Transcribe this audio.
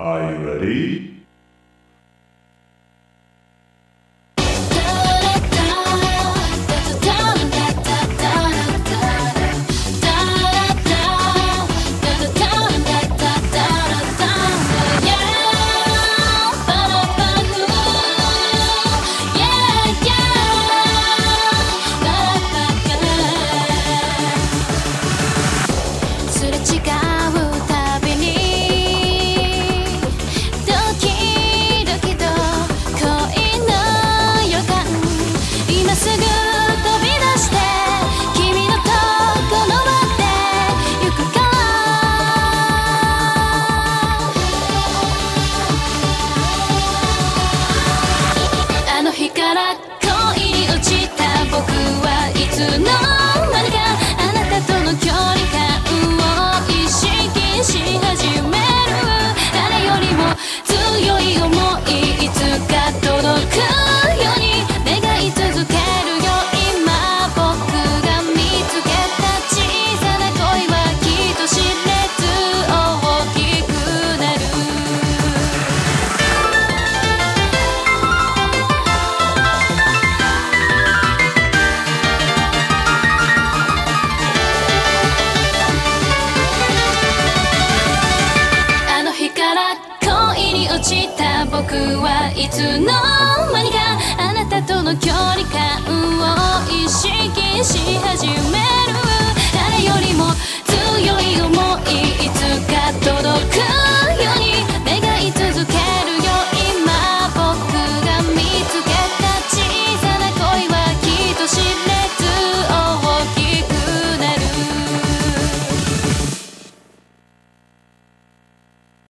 Are you ready? 落ちた僕はいつの間にかあなたとの距離感